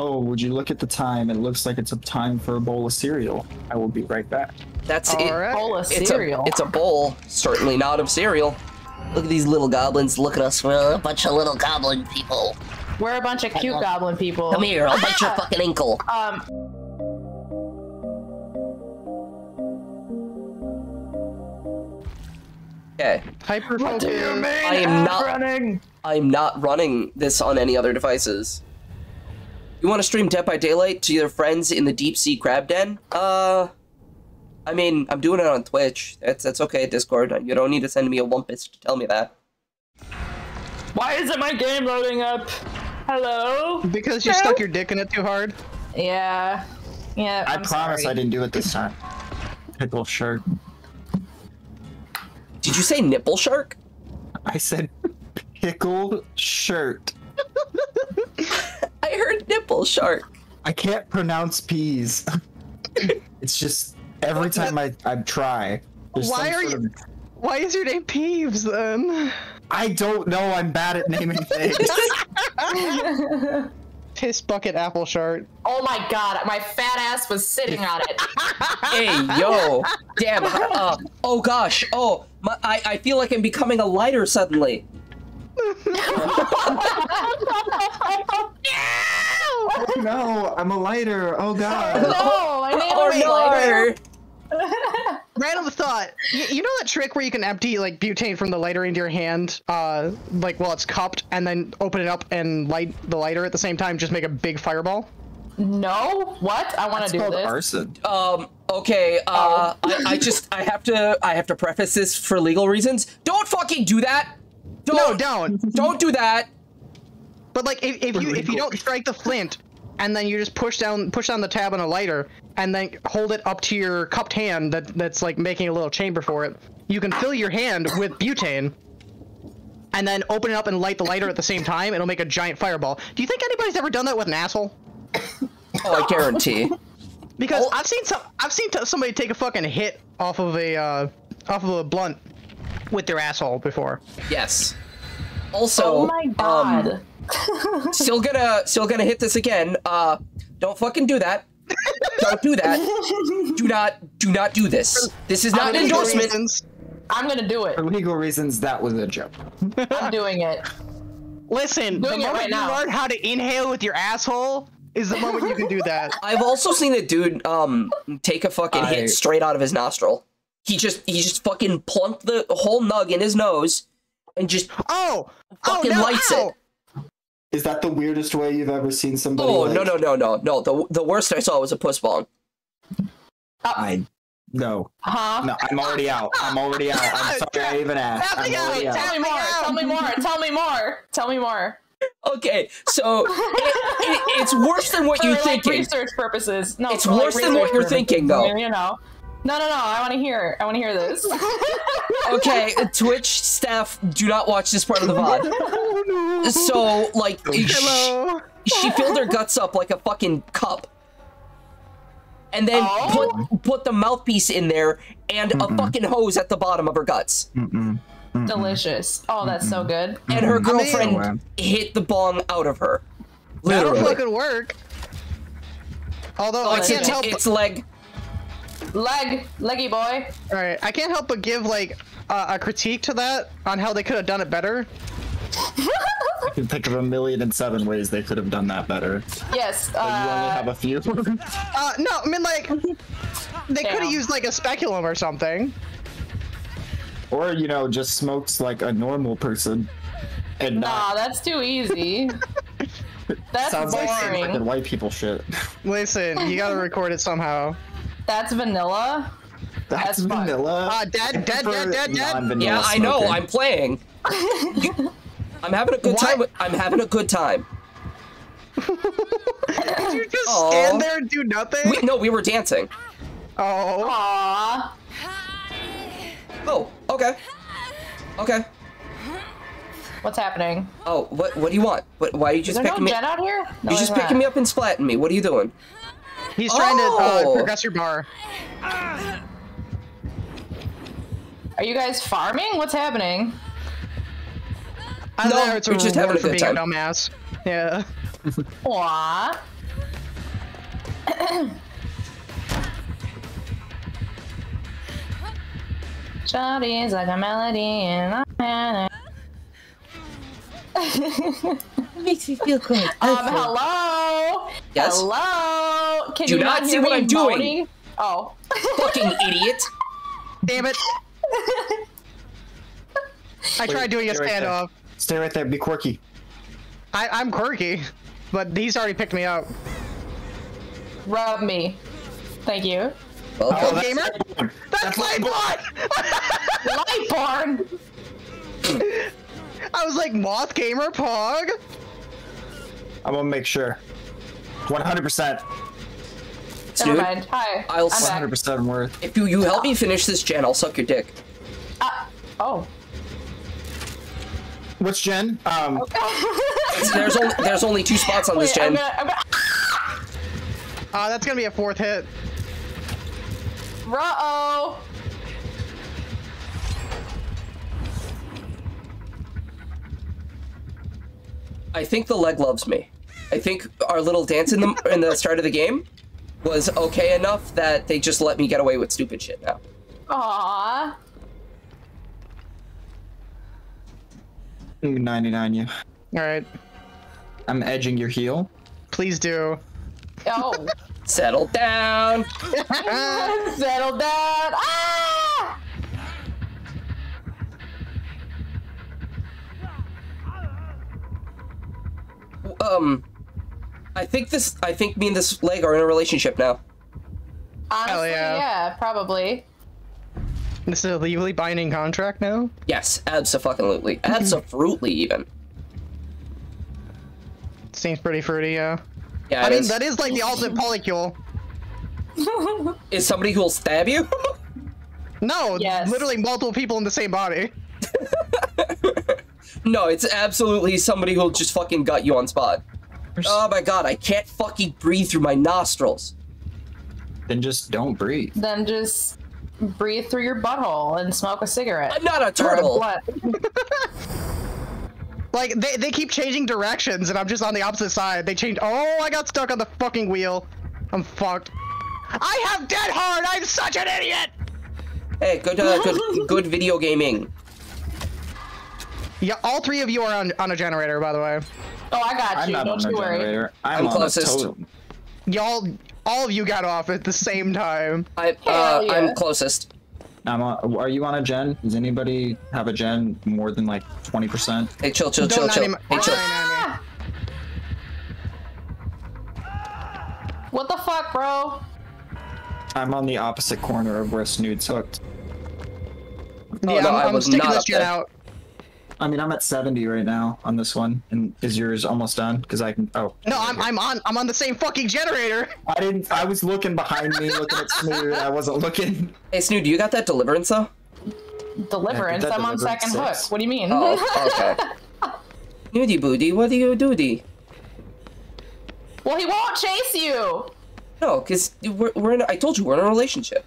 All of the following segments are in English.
Oh, would you look at the time? It looks like it's a time for a bowl of cereal. I will be right back. That's it. All right. Bowl of It's cereal. a it's a bowl, certainly not of cereal. Look at these little goblins. Look at us. We're a bunch of little goblin people. We're a bunch of cute goblin people. Come here, I'll bite your fucking ankle. Um, Okay, Hyper focus. I am not. running. I'm not running this on any other devices. You want to stream Dead by Daylight to your friends in the deep sea crab den? Uh, I mean, I'm doing it on Twitch. That's that's okay. Discord. You don't need to send me a wumpus to tell me that. Why isn't my game loading up? Hello? Because you stuck your dick in it too hard. Yeah. Yeah. I I'm promise sorry. I didn't do it this time. Pickle shirt. Did you say nipple shark? I said pickle shirt. I shark. I can't pronounce peas. it's just every time I, I try. Why are you- of- Why is your name Peebs then? I don't know. I'm bad at naming things. Piss bucket apple shart. Oh my god, my fat ass was sitting on it. Hey, yo. Damn. Uh, oh gosh. Oh, my, I, I feel like I'm becoming a lighter suddenly. Oh no, I'm a lighter. Oh god. no, my name Oh was lighter. Random thought. Y- you know that trick where you can empty like butane from the lighter into your hand, uh, like while it's cupped, and then open it up and light the lighter at the same time, just make a big fireball? No? What? I want to do called this. arson. Um. Okay. Uh. I, I just I have to I have to preface this for legal reasons. Don't fucking do that. Don't. No, don't. Don't do that. But like, if, if you if you don't strike the flint, and then you just push down push down the tab on a lighter, and then hold it up to your cupped hand that that's like making a little chamber for it, you can fill your hand with butane. And then open it up and light the lighter at the same time. It'll make a giant fireball. Do you think anybody's ever done that with an asshole? Oh, I guarantee. Because Oh. I've seen some, I've seen t- somebody take a fucking hit off of a, uh, off of a blunt with their asshole before. Yes. Also, Oh my god. um, still gonna still gonna hit this again. Uh, don't fucking do that. Don't do that. Do not do not do this. This is not an endorsement. reasons. I'm gonna do it. For legal reasons, that was a joke. I'm doing it. Listen, Doing it moment right you now. learn how to inhale with your asshole is the moment you can do that. I've also seen a dude um take a fucking I- hit straight out of his nostril. He just he just fucking plunked the whole nug in his nose and just Oh, fucking oh, no, lights ow. it. Is that the weirdest way you've ever seen somebody? Oh like, no no no no no! The the worst I saw was a puss bong. Uh, I no Huh? no. I'm already out. I'm already out. I'm sorry I even asked. I'm already out. Tell me more. Tell me more. Tell me more. Tell me more. Okay, so it, it, it's worse than what For you're like thinking. research purposes. No, It's for, like, worse than what you're purposes, thinking, though. You know. No, no, no. I want to hear. I want to hear this. Okay, Twitch staff, do not watch this part of the VOD. Oh no. So, like, Hello. she filled her guts up like a fucking cup. And then Oh. put put the mouthpiece in there and a fucking hose at the bottom of her guts. Mm-mm. Delicious. Oh, that's so good. And her girlfriend I mean- hit the bong out of her. That'll Literally. fucking work. Although Oh, I it's, can't it's, help. it's leg. Leg, leggy boy. All right, I can't help but give like uh, a critique to that on how they could have done it better. I can think of a million and seven ways they could have done that better. Yes. But you only Uh, have a few. Uh, no, I mean like they could have used like a speculum or something. or you know, just smokes like a normal person. And nah, not that's too easy. That's sounds like some boring. fucking white people shit. Listen, you gotta record it somehow. That's vanilla. That's That's vanilla. Uh, dead, I dead, dead, prefer dead, dead. Yeah, I know. I'm playing. I'm having a good What? time. with- I'm having a good time. Did you just Aw. stand there and do nothing? We, no, we were dancing. Oh, Aww. Oh, okay. Okay. What's happening? Oh, what what do you want? What, why are you Is just there no picking me? jet out here? No, You're just there's picking not. me up and splatting me. What are you doing? He's trying to Oh. uh, progress your bar. Are you guys farming? What's happening? I No, know it's we're just having a good time. a dumbass. Yeah. Aww. Shawty is like a melody and I Makes me feel good. Um, hello? Yes? Hello? Can Do you not not see what I'm doing. Oh. Fucking idiot. Damn it! I tried doing a stay right standoff. Stay right there. Be quirky. I, I'm quirky, but he's already picked me up. Rub me. Thank you. Oh, oh Welcome. gamer? That's my blood! Light porn! I was like, Moth Gamer Pog? I'm gonna make sure. 100%. Never Snood, mind. Hi. I'll I'm back. 100% worth. if you, you help me finish this gen, I'll suck your dick. Ah, oh. Which gen? Um, It's- there's, only, there's only two spots on this Wait, I'm gen. gonna, I'm gonna... Uh, that's gonna be a fourth hit. Ruh-oh. I think the leg loves me. I think our little dance in the in the start of the game was okay enough that they just let me get away with stupid shit now. Aww. Ooh, 99 you. Alright, I'm edging your heel. please do. Oh. Settle down. Settle down. Ah! Um, I think this. I think me and this leg are in a relationship now. Honestly, yeah. yeah. probably. This is a legally binding contract now? Yes, absolutely, absolutely, even. Seems pretty fruity, yeah. Yeah, I it mean, is. that is like the ultimate polycule. Is somebody who will stab you? No, Yes. literally multiple people in the same body. no, it's absolutely somebody who'll just fucking gut you on spot. Oh my god, I can't fucking breathe through my nostrils. Then just don't breathe. Then just breathe through your butthole and smoke a cigarette. I'm not a Or a turtle. Like, they, they keep changing directions, and I'm just on the opposite side. They change. Oh, I got stuck on the fucking wheel. I'm fucked. I have dead hard! I'm such an idiot! Hey, good, uh, good, good video gaming. Yeah, all three of you are on, on a generator, by the way. Oh, I got I'm you. not Don't on you worry. generator. I'm, I'm on closest. totem. Y'all, all of you got off at the same time. I, uh, yeah. I'm closest. I'm on, are you on a gen? Does anybody have a gen more than like 20%? Hey, chill, chill, Don't chill, chill. anim- Hey, don't chill. anim- What the fuck, bro? I'm on the opposite corner of where Snood's hooked. Oh, yeah, no, I I'm, I'm sticking this up gen there. out. I mean, I'm at 70 right now on this one. And is yours almost done? Because I can. Oh. No, I'm, I'm on I'm on the same fucking generator. I didn't. I was looking behind me, looking at Snood. I wasn't looking. Hey, Snood, you got that deliverance though? Deliverance. that I'm on Deliverance second hook. What do you mean? Oh, okay. Nudie booty, what do you doody? well, he won't chase you. No, because we're, we're in. A, I told you we're in a relationship.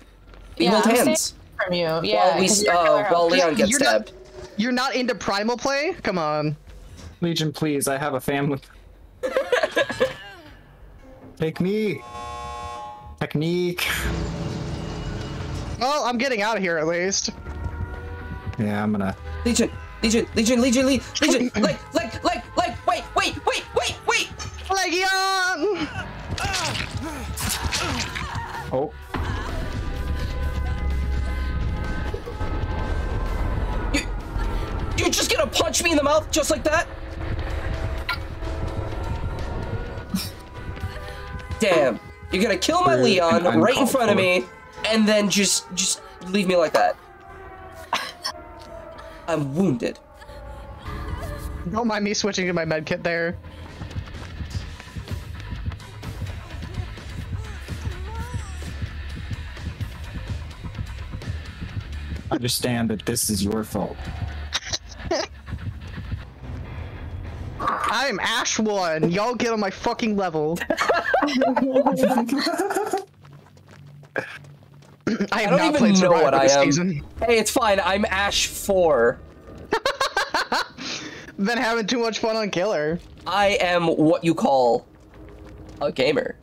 We Yeah, hold I'm staying hands. from you. Yeah. While we, 'cause you're uh, killer while. Leon gets You're not- stabbed. You're not into primal play? Come on. Legion, please. I have a family. Take me. Technique. Well, I'm getting out of here at least. Yeah, I'm gonna. Legion, Legion, Legion, Legion, Legion, oh, Legion, like, like, like, like, wait, wait, wait, wait, wait. Legion! Oh. Punch me in the mouth just like that? Damn, you're gonna kill my Rude Leon right in front of me, and then just, just leave me like that. I'm wounded. Don't mind me switching to my med kit there. Understand that this is your fault. I'm Ash One. Y'all get on my fucking level. I have I don't not even played know Survivor what I am. season. Hey, it's fine. I'm Ash 4. been having too much fun on Killer. I am what you call a gamer.